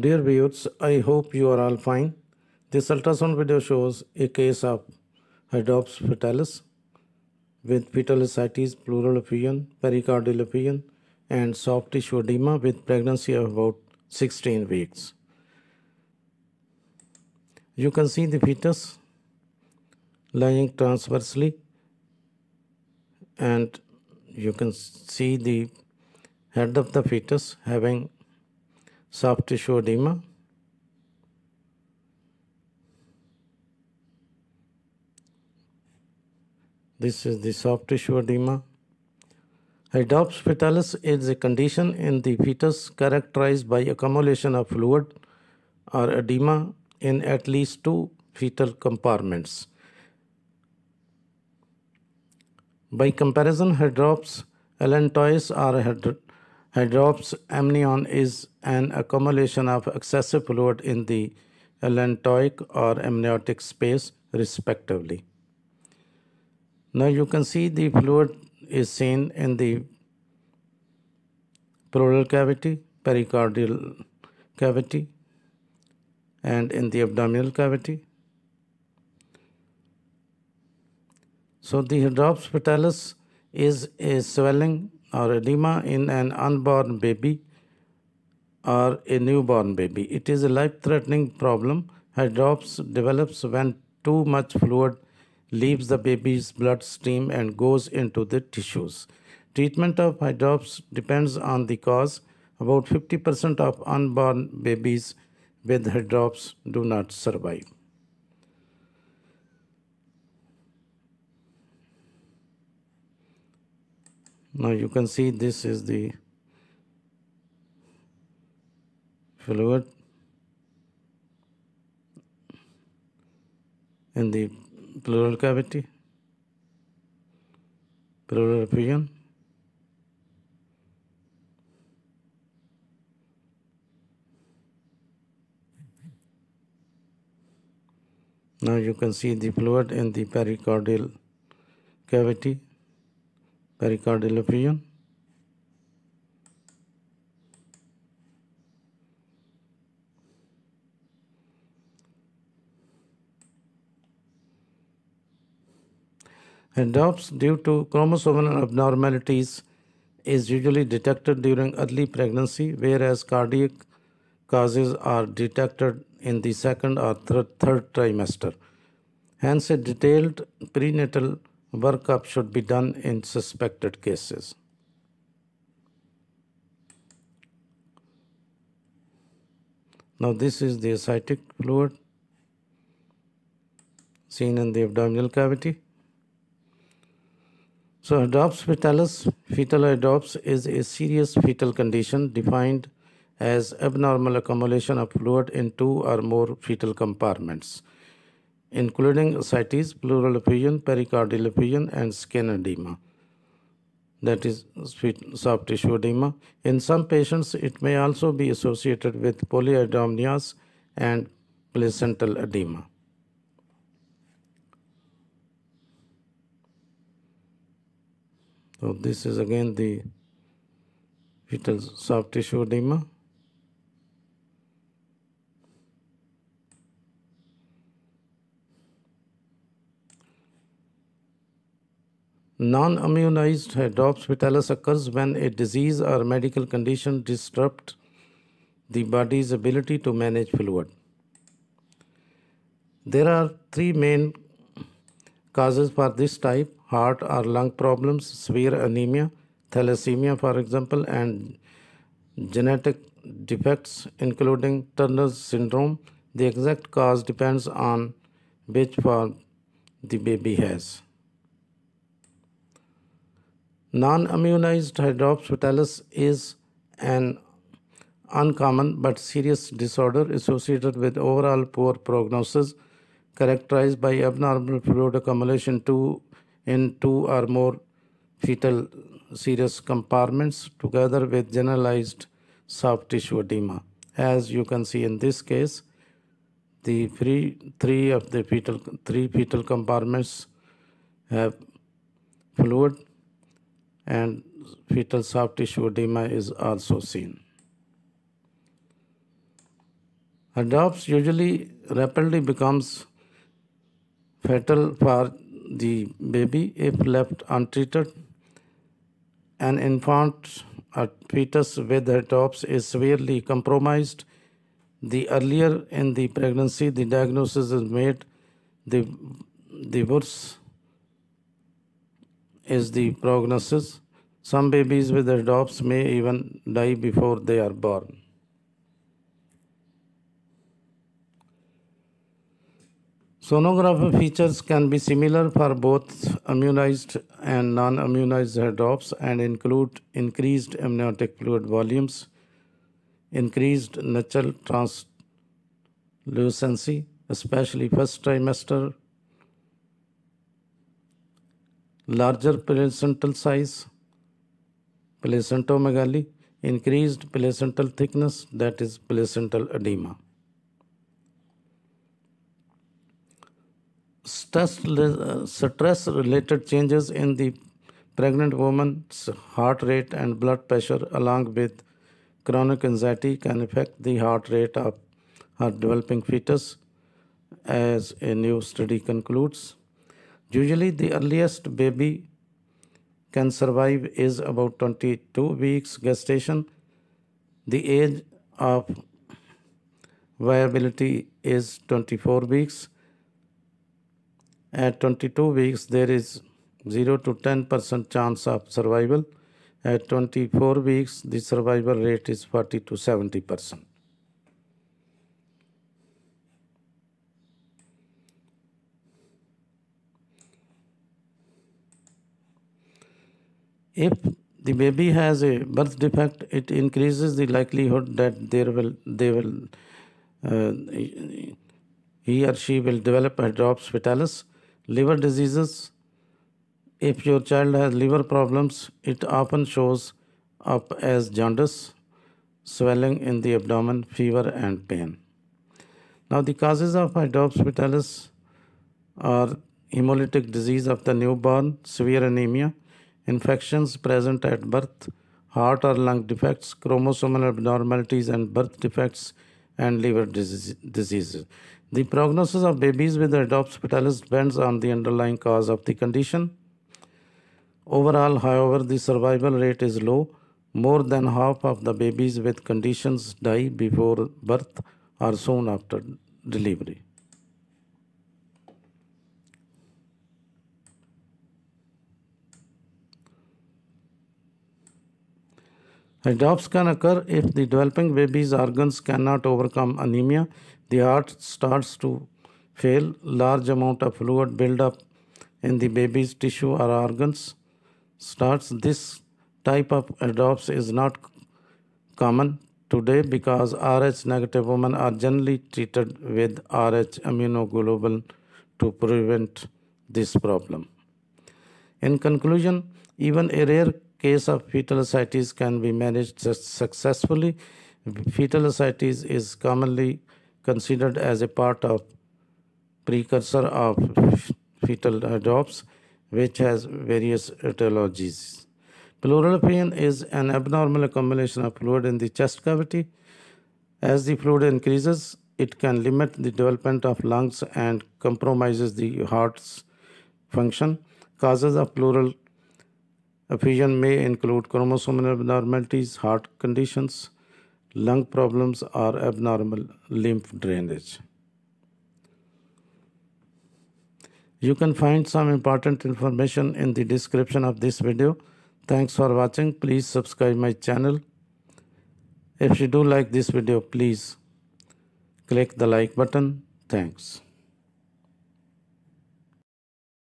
Dear viewers, I hope you are all fine. This ultrasound video shows a case of Hydrops fetalis with fetal ascites, pleural effusion, pericardial effusion, and soft tissue edema with pregnancy of about 16 weeks. You can see the fetus lying transversely and you can see the head of the fetus having soft tissue edema. This is the soft tissue edema. Hydrops fetalis is a condition in the fetus characterized by accumulation of fluid or edema in at least two fetal compartments. By comparison, Hydrops allantois or Hydrops amnion is an accumulation of excessive fluid in the allantoic or amniotic space respectively. Now you can see the fluid is seen in the pleural cavity, pericardial cavity and in the abdominal cavity. So the hydrops fetalis is a swelling or edema in an unborn baby or a newborn baby. It is a life-threatening problem. Hydrops develops when too much fluid leaves the baby's bloodstream and goes into the tissues. Treatment of hydrops depends on the cause. About 50% of unborn babies with hydrops do not survive. Now you can see this is the fluid in the pleural cavity, pleural effusion. Now you can see the fluid in the pericardial cavity pericardial effusion. Hydrops due to chromosomal abnormalities is usually detected during early pregnancy, whereas cardiac causes are detected in the second or third trimester. Hence, a detailed prenatal workup should be done in suspected cases. Now this is the ascitic fluid seen in the abdominal cavity. So Hydrops fetalis, fetal hydrops is a serious fetal condition defined as abnormal accumulation of fluid in two or more fetal compartments including ascites, pleural effusion, pericardial effusion, and skin edema. That is soft tissue edema. In some patients, it may also be associated with polyhydramnios and placental edema. So this is again the fetal soft tissue edema. Non-immunized hydrops occurs when a disease or medical condition disrupts the body's ability to manage fluid. There are three main causes for this type, heart or lung problems, severe anemia, thalassemia for example, and genetic defects including Turner's syndrome. The exact cause depends on which form the baby has. Non-immunized hydrops fetalis is an uncommon but serious disorder associated with overall poor prognosis characterized by abnormal fluid accumulation to, in two or more fetal serous compartments together with generalized soft tissue edema. As you can see in this case, the three, three of the fetal, three fetal compartments have fluid and fetal soft tissue edema is also seen. Hydrops usually rapidly becomes fatal for the baby if left untreated. An infant or fetus with hydrops is severely compromised. The earlier in the pregnancy the diagnosis is made, the, the worse is the prognosis. Some babies with hydrops may even die before they are born. Sonography features can be similar for both immunized and non-immunized hydrops and include increased amniotic fluid volumes, increased nuchal translucency, especially first trimester, larger placental size, placentalomegaly, increased placental thickness, that is placental edema. stress related changes in the pregnant woman's heart rate and blood pressure along with chronic anxiety can affect the heart rate of her developing fetus as a new study concludes usually the earliest baby can survive is about 22 weeks gestation the age of viability is 24 weeks at 22 weeks, there is 0 to 10% chance of survival. At 24 weeks, the survival rate is 40 to 70%. If the baby has a birth defect, it increases the likelihood that there will they will uh, he or she will develop hydrops fetalis liver diseases. If your child has liver problems, it often shows up as jaundice, swelling in the abdomen, fever, and pain. Now, the causes of hydrops are hemolytic disease of the newborn, severe anemia, infections present at birth, heart or lung defects, chromosomal abnormalities and birth defects, and liver diseases. The prognosis of babies with hydrops fetalis depends on the underlying cause of the condition. Overall, however, the survival rate is low. More than half of the babies with conditions die before birth or soon after delivery. Hydrops can occur if the developing baby's organs cannot overcome anemia the heart starts to fail, large amount of fluid build up in the baby's tissue or organs starts. This type of hydrops is not common today because Rh negative women are generally treated with Rh immunoglobulin to prevent this problem. In conclusion, even a rare case of fetal ascites can be managed successfully. Fetal ascites is commonly considered as a part of precursor of fetal hydrops which has various etiologies. Pleural effusion is an abnormal accumulation of fluid in the chest cavity. As the fluid increases, it can limit the development of lungs and compromises the heart's function. Causes of pleural effusion may include chromosomal abnormalities, heart conditions, lung problems or abnormal lymph drainage. You can find some important information in the description of this video. Thanks for watching. Please subscribe my channel. If you do like this video, please click the like button. Thanks.